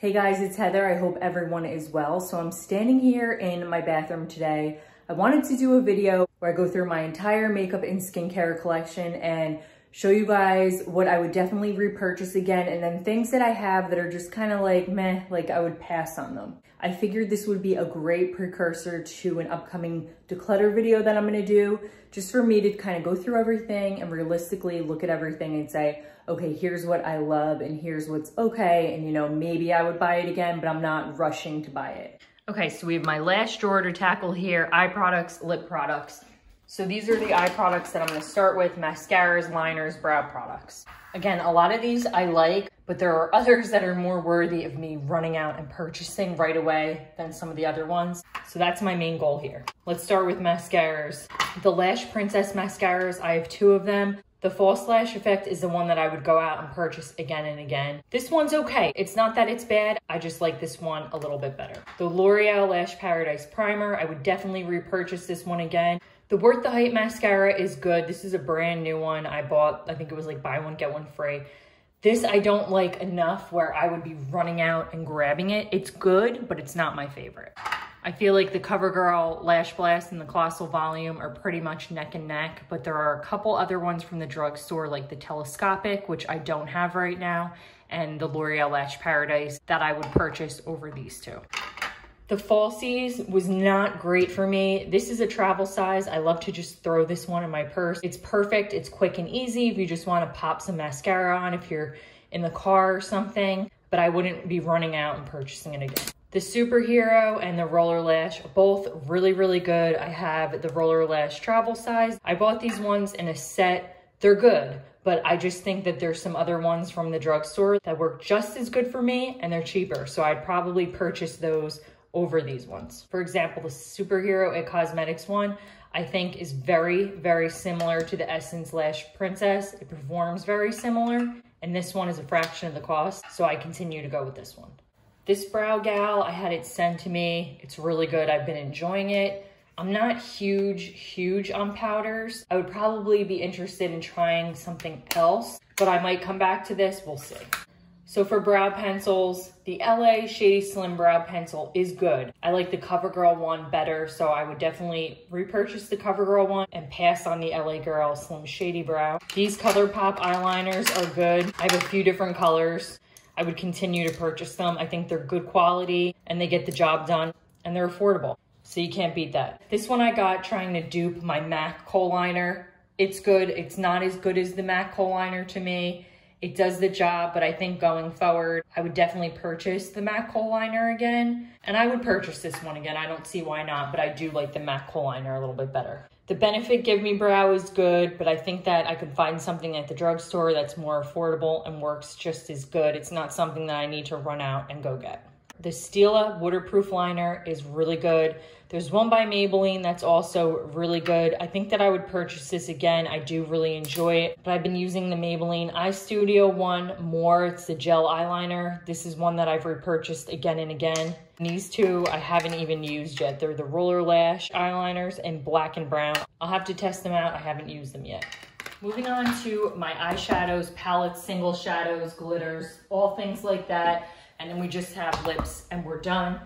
Hey guys, it's Heather. I hope everyone is well. So I'm standing here in my bathroom today. I wanted to do a video where I go through my entire makeup and skincare collection and show you guys what I would definitely repurchase again and then things that I have that are just kind of like meh, like I would pass on them. I figured this would be a great precursor to an upcoming declutter video that I'm gonna do, just for me to kind of go through everything and realistically look at everything and say, okay, here's what I love and here's what's okay. And you know, maybe I would buy it again, but I'm not rushing to buy it. Okay, so we have my last drawer to tackle here, eye products, lip products. So these are the eye products that I'm gonna start with, mascaras, liners, brow products. Again, a lot of these I like, but there are others that are more worthy of me running out and purchasing right away than some of the other ones. So that's my main goal here. Let's start with mascaras. The Lash Princess mascaras, I have two of them. The False Lash Effect is the one that I would go out and purchase again and again. This one's okay. It's not that it's bad. I just like this one a little bit better. The L'Oreal Lash Paradise Primer, I would definitely repurchase this one again. The Worth the Hype mascara is good. This is a brand new one. I bought, I think it was like buy one, get one free. This I don't like enough where I would be running out and grabbing it. It's good, but it's not my favorite. I feel like the CoverGirl Lash Blast and the Colossal Volume are pretty much neck and neck, but there are a couple other ones from the drugstore like the Telescopic, which I don't have right now, and the L'Oreal Lash Paradise that I would purchase over these two. The falsies was not great for me. This is a travel size. I love to just throw this one in my purse. It's perfect. It's quick and easy if you just want to pop some mascara on if you're in the car or something, but I wouldn't be running out and purchasing it again. The Superhero and the Roller Lash, both really, really good. I have the Roller Lash travel size. I bought these ones in a set. They're good, but I just think that there's some other ones from the drugstore that work just as good for me and they're cheaper. So I'd probably purchase those over these ones. For example, the Superhero It Cosmetics one, I think is very, very similar to the Essence Lash Princess. It performs very similar, and this one is a fraction of the cost, so I continue to go with this one. This Brow Gal, I had it sent to me. It's really good. I've been enjoying it. I'm not huge, huge on powders. I would probably be interested in trying something else, but I might come back to this. We'll see. So for brow pencils, the LA Shady Slim Brow Pencil is good. I like the CoverGirl one better, so I would definitely repurchase the CoverGirl one and pass on the LA Girl Slim Shady Brow. These ColourPop eyeliners are good. I have a few different colors. I would continue to purchase them. I think they're good quality and they get the job done and they're affordable. So you can't beat that. This one I got trying to dupe my MAC kohl liner. It's good. It's not as good as the MAC kohl liner to me. It does the job, but I think going forward, I would definitely purchase the MAC kohl liner again. And I would purchase this one again. I don't see why not, but I do like the MAC kohl liner a little bit better. The Benefit Give Me Brow is good, but I think that I could find something at the drugstore that's more affordable and works just as good. It's not something that I need to run out and go get. The Stila waterproof liner is really good. There's one by Maybelline that's also really good. I think that I would purchase this again. I do really enjoy it, but I've been using the Maybelline Eye Studio one more. It's the gel eyeliner. This is one that I've repurchased again and again. And these two I haven't even used yet. They're the Roller Lash eyeliners in black and brown. I'll have to test them out. I haven't used them yet. Moving on to my eyeshadows, palettes, single shadows, glitters, all things like that. And then we just have lips and we're done.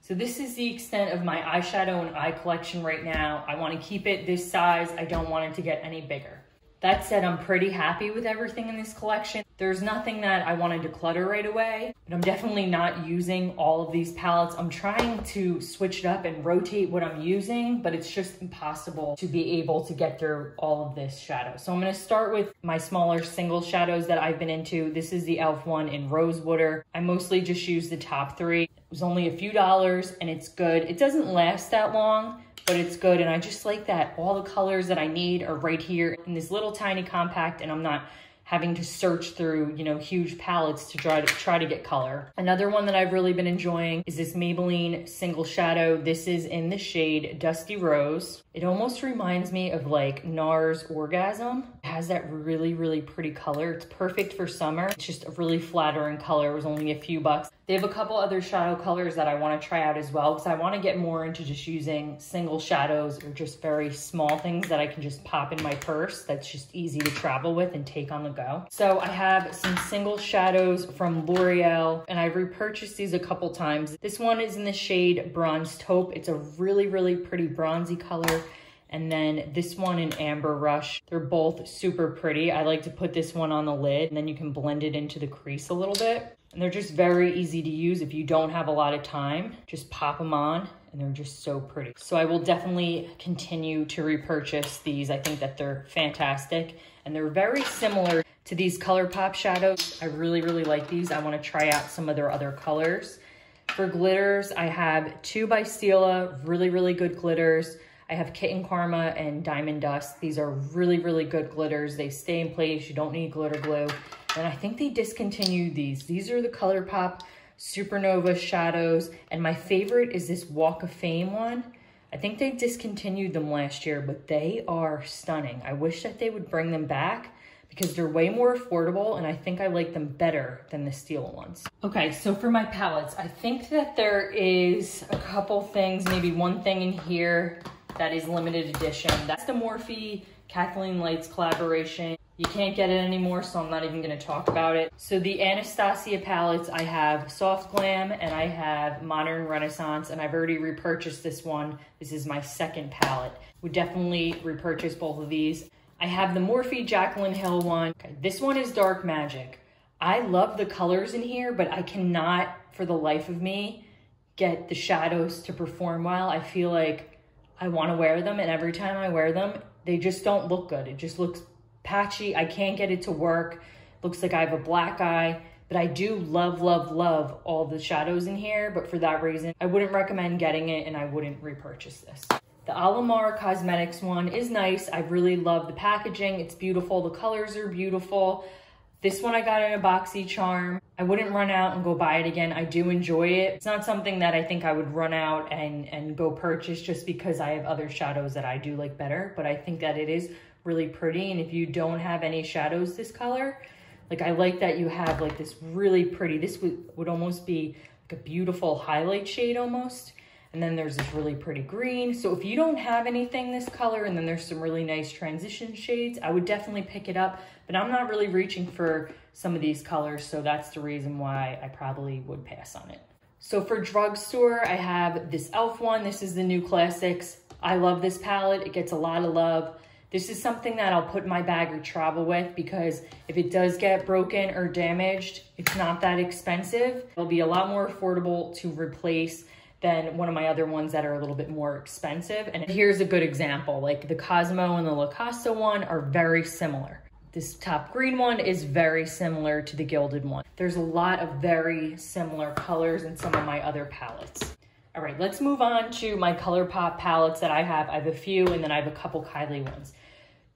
So this is the extent of my eyeshadow and eye collection right now. I wanna keep it this size. I don't want it to get any bigger. That said, I'm pretty happy with everything in this collection. There's nothing that I want to declutter right away, but I'm definitely not using all of these palettes. I'm trying to switch it up and rotate what I'm using, but it's just impossible to be able to get through all of this shadow. So I'm gonna start with my smaller single shadows that I've been into. This is the e.l.f. one in Rosewater. I mostly just use the top three. It was only a few dollars and it's good. It doesn't last that long, but it's good. And I just like that all the colors that I need are right here in this little tiny compact and I'm not having to search through, you know, huge palettes to try to try to get color. Another one that I've really been enjoying is this Maybelline Single Shadow. This is in the shade Dusty Rose. It almost reminds me of like NARS Orgasm. It has that really, really pretty color. It's perfect for summer. It's just a really flattering color. It was only a few bucks. They have a couple other shadow colors that I want to try out as well because I want to get more into just using single shadows or just very small things that I can just pop in my purse that's just easy to travel with and take on the go. So I have some single shadows from L'Oreal and I've repurchased these a couple times. This one is in the shade Bronze Taupe. It's a really, really pretty bronzy color. And then this one in Amber Rush. They're both super pretty. I like to put this one on the lid and then you can blend it into the crease a little bit. And they're just very easy to use if you don't have a lot of time. Just pop them on and they're just so pretty. So I will definitely continue to repurchase these. I think that they're fantastic and they're very similar to these ColourPop shadows. I really, really like these. I wanna try out some of their other colors. For glitters, I have two by Stila, really, really good glitters. I have Kitten Karma and Diamond Dust. These are really, really good glitters. They stay in place. You don't need glitter glue. And I think they discontinued these. These are the ColourPop Supernova shadows. And my favorite is this Walk of Fame one. I think they discontinued them last year, but they are stunning. I wish that they would bring them back because they're way more affordable and I think I like them better than the Stila ones. Okay, so for my palettes, I think that there is a couple things, maybe one thing in here that is limited edition. That's the Morphe Kathleen Lights collaboration. You can't get it anymore, so I'm not even gonna talk about it. So the Anastasia palettes, I have Soft Glam and I have Modern Renaissance, and I've already repurchased this one. This is my second palette. Would definitely repurchase both of these. I have the Morphe Jaclyn Hill one. Okay, this one is Dark Magic. I love the colors in here, but I cannot, for the life of me, get the shadows to perform well. I feel like I wanna wear them, and every time I wear them, they just don't look good. It just looks patchy. I can't get it to work. Looks like I have a black eye, but I do love, love, love all the shadows in here. But for that reason, I wouldn't recommend getting it and I wouldn't repurchase this. The Alamar Cosmetics one is nice. I really love the packaging. It's beautiful. The colors are beautiful. This one I got in a BoxyCharm. I wouldn't run out and go buy it again. I do enjoy it. It's not something that I think I would run out and, and go purchase just because I have other shadows that I do like better, but I think that it is really pretty. And if you don't have any shadows this color, like I like that you have like this really pretty, this would, would almost be like a beautiful highlight shade almost. And then there's this really pretty green. So if you don't have anything this color and then there's some really nice transition shades, I would definitely pick it up. But I'm not really reaching for some of these colors. So that's the reason why I probably would pass on it. So for drugstore, I have this e.l.f. one. This is the new classics. I love this palette. It gets a lot of love. This is something that I'll put in my bag or travel with because if it does get broken or damaged, it's not that expensive. It'll be a lot more affordable to replace than one of my other ones that are a little bit more expensive. And here's a good example, like the Cosmo and the Lacoste one are very similar. This top green one is very similar to the gilded one. There's a lot of very similar colors in some of my other palettes. All right, let's move on to my ColourPop palettes that I have. I have a few and then I have a couple Kylie ones.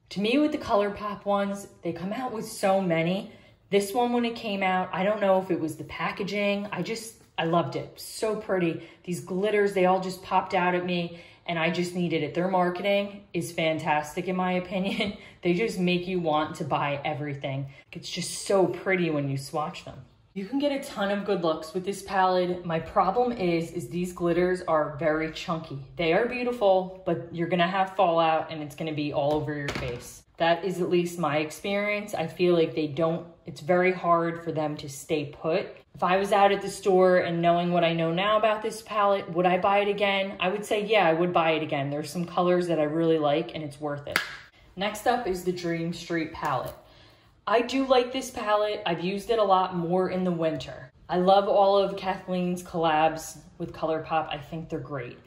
To me, with the ColourPop ones, they come out with so many. This one, when it came out, I don't know if it was the packaging. I just, I loved it. So pretty. These glitters, they all just popped out at me and I just needed it. Their marketing is fantastic in my opinion. they just make you want to buy everything. It's just so pretty when you swatch them. You can get a ton of good looks with this palette. My problem is, is these glitters are very chunky. They are beautiful, but you're gonna have fallout and it's gonna be all over your face. That is at least my experience. I feel like they don't, it's very hard for them to stay put. If I was out at the store and knowing what I know now about this palette, would I buy it again? I would say, yeah, I would buy it again. There's some colors that I really like and it's worth it. Next up is the Dream Street palette. I do like this palette. I've used it a lot more in the winter. I love all of Kathleen's collabs with ColourPop. I think they're great.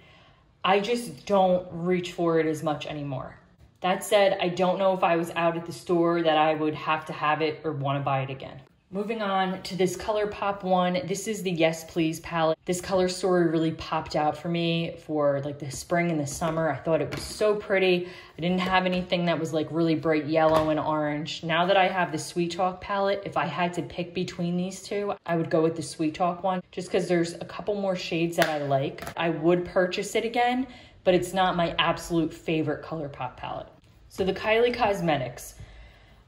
I just don't reach for it as much anymore. That said, I don't know if I was out at the store that I would have to have it or want to buy it again. Moving on to this ColourPop one. This is the Yes Please palette. This color story really popped out for me for like the spring and the summer. I thought it was so pretty. I didn't have anything that was like really bright yellow and orange. Now that I have the Sweet Talk palette, if I had to pick between these two, I would go with the Sweet Talk one just because there's a couple more shades that I like. I would purchase it again, but it's not my absolute favorite ColourPop palette. So the Kylie Cosmetics.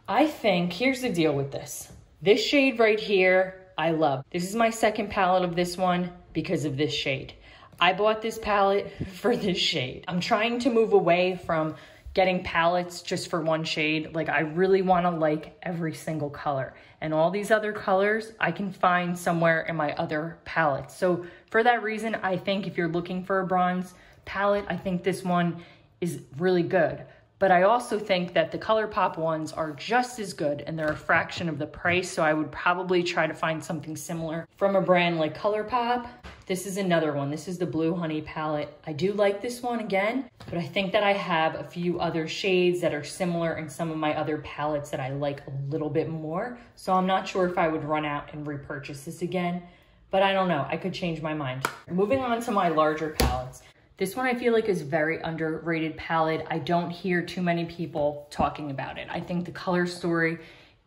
I think, here's the deal with this. This shade right here, I love. This is my second palette of this one because of this shade. I bought this palette for this shade. I'm trying to move away from getting palettes just for one shade. Like I really wanna like every single color. And all these other colors I can find somewhere in my other palettes. So for that reason, I think if you're looking for a bronze palette, I think this one is really good. But I also think that the ColourPop ones are just as good and they're a fraction of the price. So I would probably try to find something similar from a brand like ColourPop. This is another one. This is the Blue Honey palette. I do like this one again, but I think that I have a few other shades that are similar in some of my other palettes that I like a little bit more. So I'm not sure if I would run out and repurchase this again, but I don't know. I could change my mind. Moving on to my larger palettes. This one I feel like is very underrated palette. I don't hear too many people talking about it. I think the color story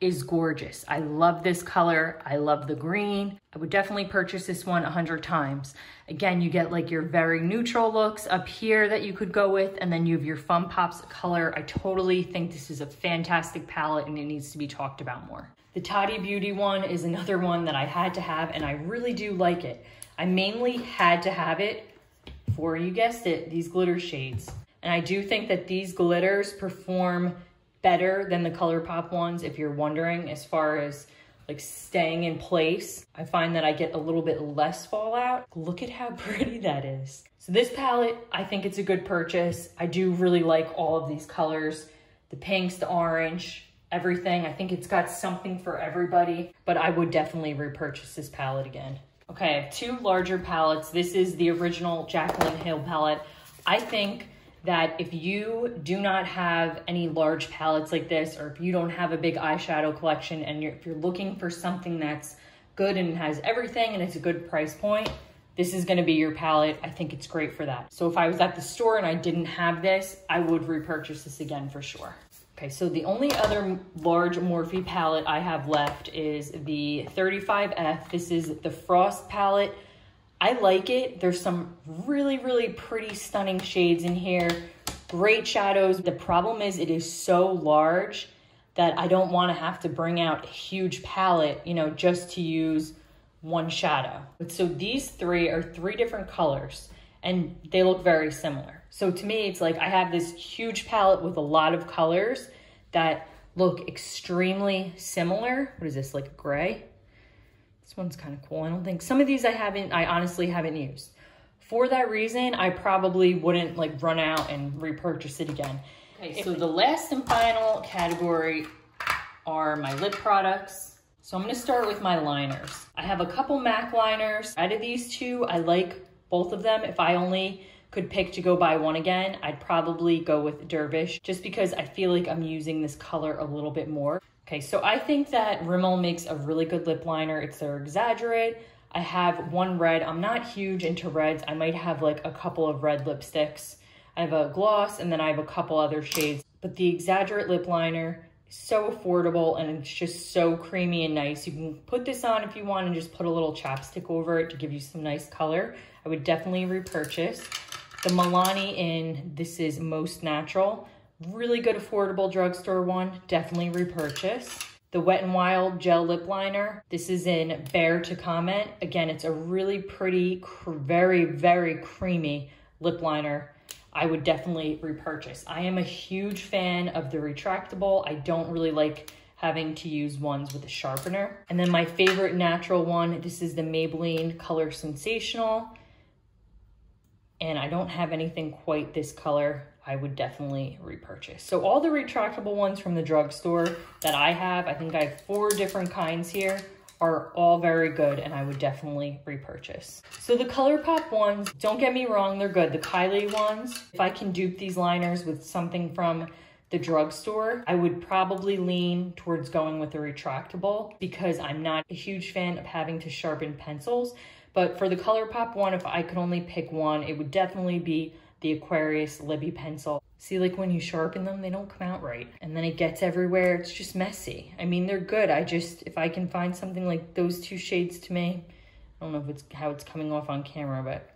is gorgeous. I love this color. I love the green. I would definitely purchase this one a hundred times. Again, you get like your very neutral looks up here that you could go with, and then you have your Fun Pops color. I totally think this is a fantastic palette and it needs to be talked about more. The Toddy Beauty one is another one that I had to have and I really do like it. I mainly had to have it for, you guessed it, these glitter shades. And I do think that these glitters perform better than the ColourPop ones if you're wondering as far as like staying in place. I find that I get a little bit less fallout. Look at how pretty that is. So this palette, I think it's a good purchase. I do really like all of these colors. The pinks, the orange, everything. I think it's got something for everybody, but I would definitely repurchase this palette again. Okay, I have two larger palettes. This is the original Jaclyn Hill palette. I think that if you do not have any large palettes like this, or if you don't have a big eyeshadow collection and you're, if you're looking for something that's good and has everything and it's a good price point, this is gonna be your palette. I think it's great for that. So if I was at the store and I didn't have this, I would repurchase this again for sure. Okay, so the only other large Morphe palette I have left is the 35F. This is the Frost palette. I like it. There's some really, really pretty stunning shades in here. Great shadows. The problem is it is so large that I don't want to have to bring out a huge palette, you know, just to use one shadow. So these three are three different colors and they look very similar. So to me, it's like I have this huge palette with a lot of colors that look extremely similar. What is this, like gray? This one's kind of cool. I don't think, some of these I haven't, I honestly haven't used. For that reason, I probably wouldn't like run out and repurchase it again. Okay, so the last and final category are my lip products. So I'm gonna start with my liners. I have a couple MAC liners. Out of these two, I like both of them. If I only could pick to go buy one again, I'd probably go with Dervish just because I feel like I'm using this color a little bit more. Okay, so I think that Rimmel makes a really good lip liner. It's their Exaggerate. I have one red. I'm not huge into reds. I might have like a couple of red lipsticks. I have a gloss and then I have a couple other shades. But the Exaggerate lip liner is so affordable and it's just so creamy and nice. You can put this on if you want and just put a little chapstick over it to give you some nice color. I would definitely repurchase. The Milani in This Is Most Natural. Really good affordable drugstore one. Definitely repurchase. The Wet n Wild Gel Lip Liner. This is in Bare to Comment. Again, it's a really pretty, very, very creamy lip liner. I would definitely repurchase. I am a huge fan of the retractable. I don't really like having to use ones with a sharpener. And then my favorite natural one, this is the Maybelline Color Sensational and I don't have anything quite this color, I would definitely repurchase. So all the retractable ones from the drugstore that I have, I think I have four different kinds here, are all very good and I would definitely repurchase. So the ColourPop ones, don't get me wrong, they're good. The Kylie ones, if I can dupe these liners with something from the drugstore, I would probably lean towards going with the retractable because I'm not a huge fan of having to sharpen pencils. But for the ColourPop one, if I could only pick one, it would definitely be the Aquarius Lippie pencil. See, like when you sharpen them, they don't come out right. And then it gets everywhere. It's just messy. I mean, they're good. I just, if I can find something like those two shades to me, I don't know if it's how it's coming off on camera, but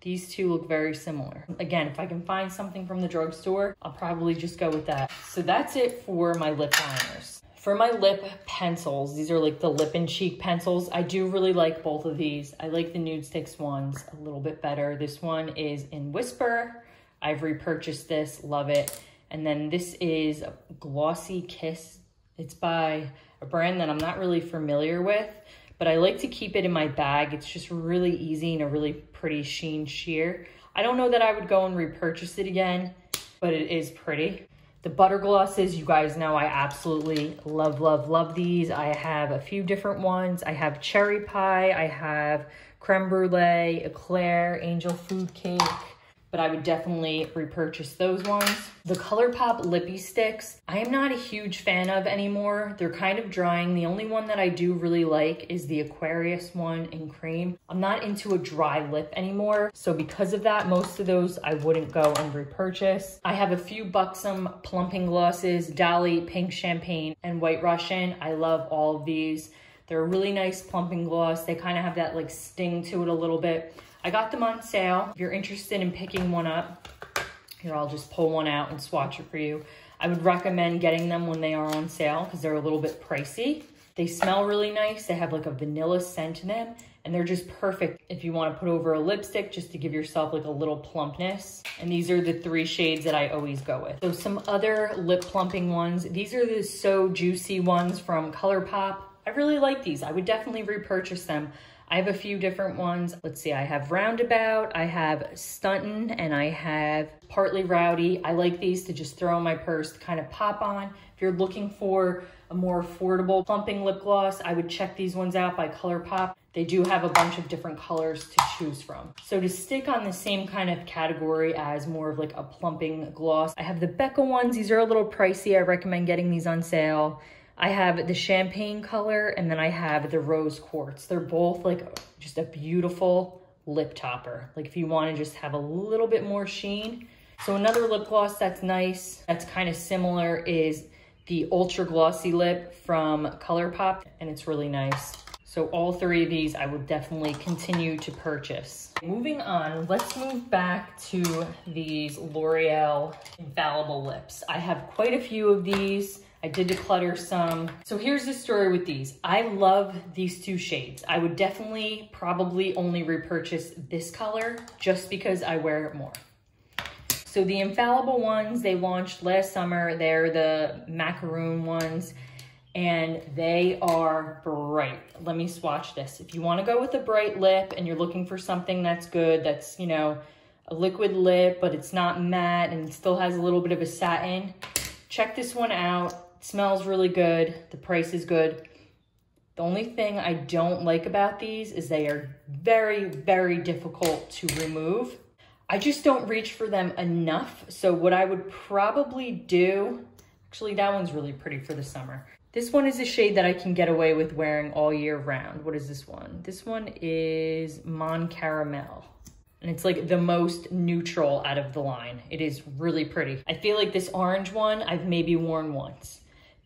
These two look very similar. Again, if I can find something from the drugstore, I'll probably just go with that. So that's it for my lip liners. For my lip pencils, these are like the lip and cheek pencils. I do really like both of these. I like the NudeStix ones a little bit better. This one is in Whisper. I've repurchased this, love it. And then this is Glossy Kiss. It's by a brand that I'm not really familiar with, but I like to keep it in my bag. It's just really easy and a really pretty sheen sheer. I don't know that I would go and repurchase it again, but it is pretty. The butter glosses, you guys know I absolutely love, love, love these. I have a few different ones. I have cherry pie, I have creme brulee, eclair, angel food cake, but I would definitely repurchase those ones. The ColourPop Lippie Stix, I am not a huge fan of anymore. They're kind of drying. The only one that I do really like is the Aquarius one in cream. I'm not into a dry lip anymore. So because of that, most of those I wouldn't go and repurchase. I have a few Buxom plumping glosses, Dolly Pink Champagne, and White Russian. I love all of these. They're a really nice plumping gloss. They kind of have that like sting to it a little bit. I got them on sale. If you're interested in picking one up, here, I'll just pull one out and swatch it for you. I would recommend getting them when they are on sale because they're a little bit pricey. They smell really nice. They have like a vanilla scent to them and they're just perfect if you want to put over a lipstick just to give yourself like a little plumpness. And these are the three shades that I always go with. So some other lip plumping ones. These are the So Juicy ones from ColourPop. I really like these. I would definitely repurchase them. I have a few different ones. Let's see, I have Roundabout, I have Stuntin', and I have Partly Rowdy. I like these to just throw in my purse to kind of pop on. If you're looking for a more affordable plumping lip gloss, I would check these ones out by ColourPop. They do have a bunch of different colors to choose from. So to stick on the same kind of category as more of like a plumping gloss, I have the Becca ones. These are a little pricey. I recommend getting these on sale. I have the champagne color and then I have the rose quartz. They're both like just a beautiful lip topper. Like if you wanna just have a little bit more sheen. So another lip gloss that's nice, that's kind of similar is the Ultra Glossy Lip from ColourPop and it's really nice. So all three of these I will definitely continue to purchase. Moving on, let's move back to these L'Oreal Infallible Lips. I have quite a few of these. I did declutter some. So here's the story with these. I love these two shades. I would definitely probably only repurchase this color just because I wear it more. So the Infallible ones, they launched last summer. They're the macaroon ones and they are bright. Let me swatch this. If you wanna go with a bright lip and you're looking for something that's good, that's, you know, a liquid lip, but it's not matte and still has a little bit of a satin, check this one out smells really good. The price is good. The only thing I don't like about these is they are very, very difficult to remove. I just don't reach for them enough. So what I would probably do, actually that one's really pretty for the summer. This one is a shade that I can get away with wearing all year round. What is this one? This one is Mon Caramel. And it's like the most neutral out of the line. It is really pretty. I feel like this orange one I've maybe worn once.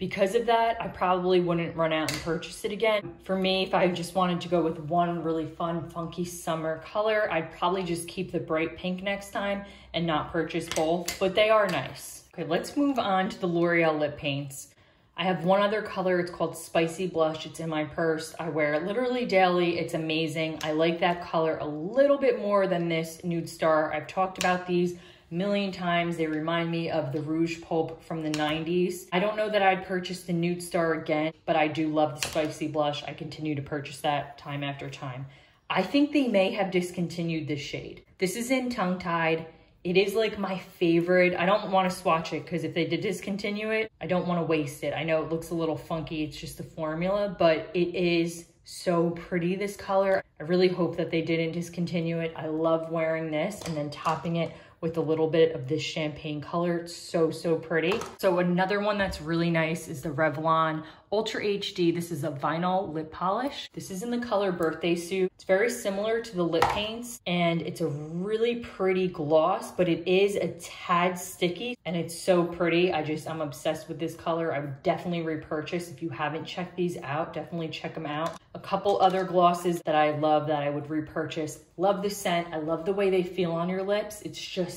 Because of that, I probably wouldn't run out and purchase it again. For me, if I just wanted to go with one really fun, funky summer color, I'd probably just keep the bright pink next time and not purchase both, but they are nice. Okay, let's move on to the L'Oreal lip paints. I have one other color, it's called Spicy Blush. It's in my purse. I wear it literally daily. It's amazing. I like that color a little bit more than this Nude Star. I've talked about these million times. They remind me of the Rouge Pulp from the 90s. I don't know that I'd purchase the Nude Star again, but I do love the Spicy Blush. I continue to purchase that time after time. I think they may have discontinued this shade. This is in Tongue Tied. It is like my favorite. I don't want to swatch it because if they did discontinue it, I don't want to waste it. I know it looks a little funky. It's just the formula, but it is so pretty, this color. I really hope that they didn't discontinue it. I love wearing this and then topping it with a little bit of this champagne color. It's so, so pretty. So another one that's really nice is the Revlon Ultra HD. This is a vinyl lip polish. This is in the color Birthday Suit. It's very similar to the lip paints and it's a really pretty gloss, but it is a tad sticky and it's so pretty. I just, I'm obsessed with this color. I would definitely repurchase. If you haven't checked these out, definitely check them out. A couple other glosses that I love that I would repurchase. Love the scent. I love the way they feel on your lips. It's just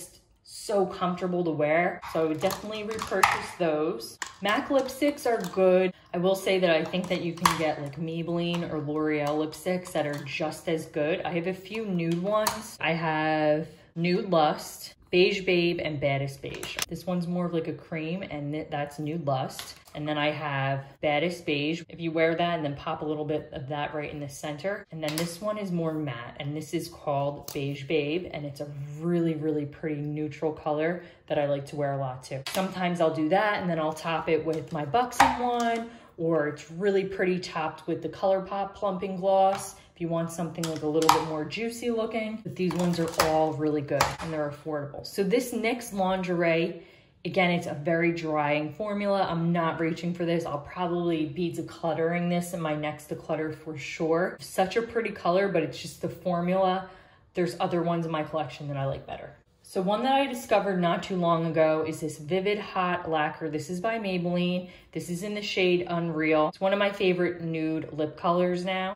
so comfortable to wear. So I would definitely repurchase those. MAC lipsticks are good. I will say that I think that you can get like Maybelline or L'Oreal lipsticks that are just as good. I have a few nude ones. I have Nude Lust. Beige Babe and Baddest Beige. This one's more of like a cream and that's Nude Lust. And then I have Baddest Beige. If you wear that and then pop a little bit of that right in the center. And then this one is more matte and this is called Beige Babe and it's a really, really pretty neutral color that I like to wear a lot too. Sometimes I'll do that and then I'll top it with my Buxom one or it's really pretty topped with the ColourPop Plumping Gloss if you want something like a little bit more juicy looking. But these ones are all really good and they're affordable. So this NYX lingerie, again, it's a very drying formula. I'm not reaching for this. I'll probably be decluttering this in my next declutter for sure. Such a pretty color, but it's just the formula. There's other ones in my collection that I like better. So one that I discovered not too long ago is this Vivid Hot Lacquer. This is by Maybelline. This is in the shade Unreal. It's one of my favorite nude lip colors now.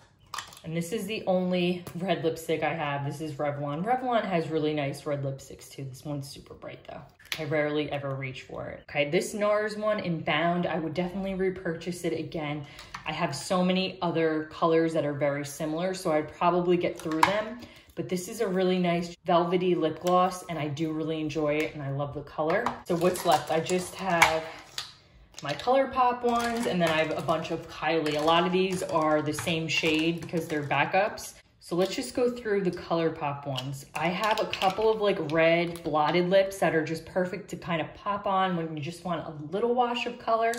And this is the only red lipstick I have. This is Revlon. Revlon has really nice red lipsticks too. This one's super bright though. I rarely ever reach for it. Okay, this NARS one in Bound, I would definitely repurchase it again. I have so many other colors that are very similar, so I'd probably get through them. But this is a really nice velvety lip gloss and I do really enjoy it and I love the color. So what's left? I just have my ColourPop ones, and then I have a bunch of Kylie. A lot of these are the same shade because they're backups. So let's just go through the ColourPop ones. I have a couple of like red blotted lips that are just perfect to kind of pop on when you just want a little wash of color.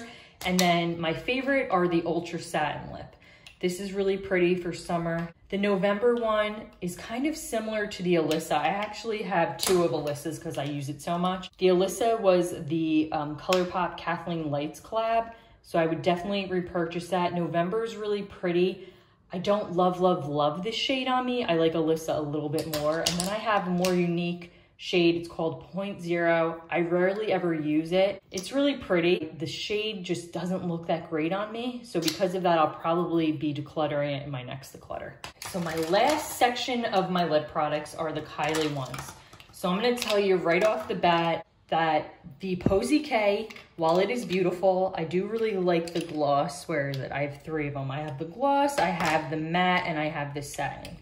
And then my favorite are the Ultra Satin Lip. This is really pretty for summer. The November one is kind of similar to the Alyssa. I actually have two of Alyssa's because I use it so much. The Alyssa was the um, ColourPop Kathleen Lights collab, so I would definitely repurchase that. November is really pretty. I don't love, love, love this shade on me. I like Alyssa a little bit more. And then I have a more unique shade. It's called Point Zero. I rarely ever use it. It's really pretty. The shade just doesn't look that great on me. So because of that, I'll probably be decluttering it in my next declutter. So my last section of my lip products are the Kylie ones. So I'm gonna tell you right off the bat that the Posie K, while it is beautiful, I do really like the gloss. Where is it? I have three of them. I have the gloss, I have the matte, and I have the satin.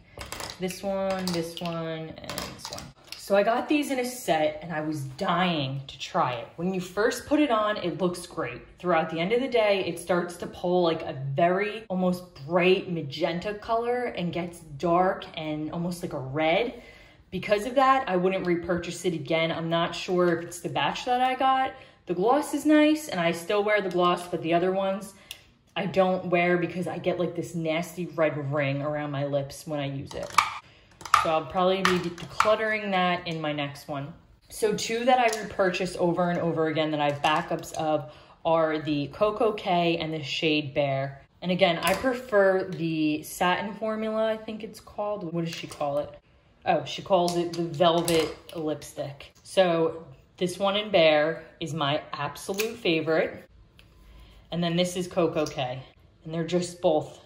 This one, this one, and this one. So I got these in a set and I was dying to try it. When you first put it on, it looks great. Throughout the end of the day, it starts to pull like a very almost bright magenta color and gets dark and almost like a red. Because of that, I wouldn't repurchase it again. I'm not sure if it's the batch that I got. The gloss is nice and I still wear the gloss, but the other ones I don't wear because I get like this nasty red ring around my lips when I use it. So I'll probably be decluttering that in my next one. So two that I repurchase over and over again that I have backups of are the Koko K and the Shade Bear. And again, I prefer the satin formula, I think it's called. What does she call it? Oh, she calls it the Velvet Lipstick. So this one in Bear is my absolute favorite. And then this is Koko K. And they're just both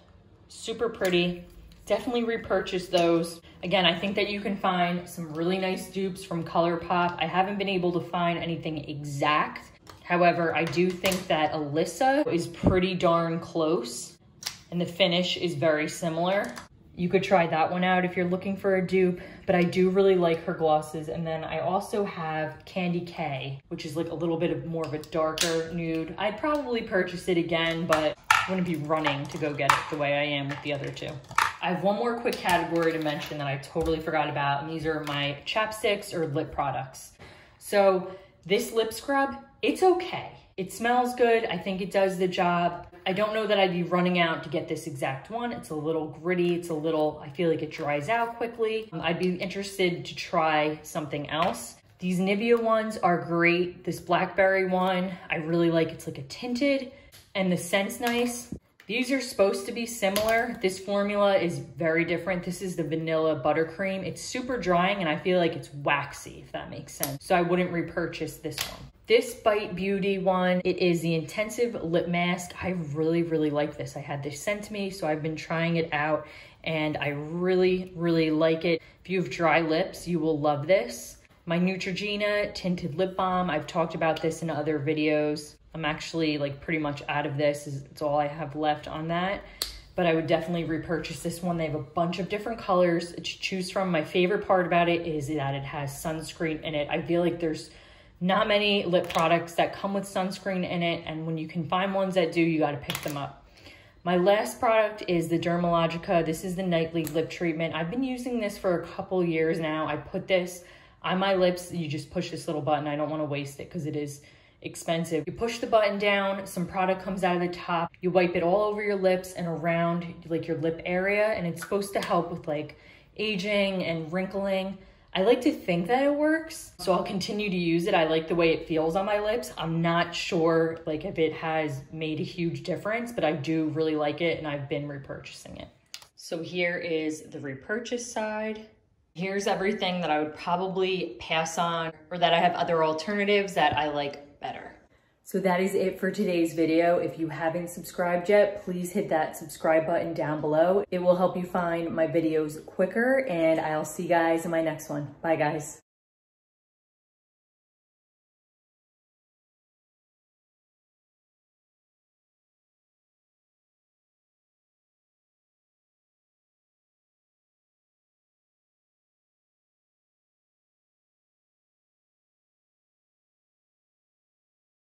super pretty. Definitely repurchase those. Again, I think that you can find some really nice dupes from ColourPop. I haven't been able to find anything exact. However, I do think that Alyssa is pretty darn close and the finish is very similar. You could try that one out if you're looking for a dupe, but I do really like her glosses. And then I also have Candy K, which is like a little bit of more of a darker nude. I'd probably purchase it again, but I wouldn't be running to go get it the way I am with the other two. I have one more quick category to mention that I totally forgot about, and these are my chapsticks or lip products. So this lip scrub, it's okay. It smells good. I think it does the job. I don't know that I'd be running out to get this exact one. It's a little gritty. It's a little, I feel like it dries out quickly. I'd be interested to try something else. These Nivea ones are great. This blackberry one, I really like. It's like a tinted and the scent's nice. These are supposed to be similar. This formula is very different. This is the vanilla buttercream. It's super drying and I feel like it's waxy, if that makes sense. So I wouldn't repurchase this one. This Bite Beauty one, it is the Intensive Lip Mask. I really, really like this. I had this sent to me, so I've been trying it out and I really, really like it. If you have dry lips, you will love this. My Neutrogena Tinted Lip Balm, I've talked about this in other videos. I'm actually like pretty much out of this. It's all I have left on that. But I would definitely repurchase this one. They have a bunch of different colors to choose from. My favorite part about it is that it has sunscreen in it. I feel like there's not many lip products that come with sunscreen in it. And when you can find ones that do, you got to pick them up. My last product is the Dermalogica. This is the nightly lip treatment. I've been using this for a couple years now. I put this on my lips. You just push this little button. I don't want to waste it because it is expensive. You push the button down, some product comes out of the top, you wipe it all over your lips and around like your lip area and it's supposed to help with like aging and wrinkling. I like to think that it works, so I'll continue to use it. I like the way it feels on my lips. I'm not sure like if it has made a huge difference, but I do really like it and I've been repurchasing it. So here is the repurchase side. Here's everything that I would probably pass on or that I have other alternatives that I like better. So that is it for today's video. If you haven't subscribed yet, please hit that subscribe button down below. It will help you find my videos quicker and I'll see you guys in my next one. Bye guys.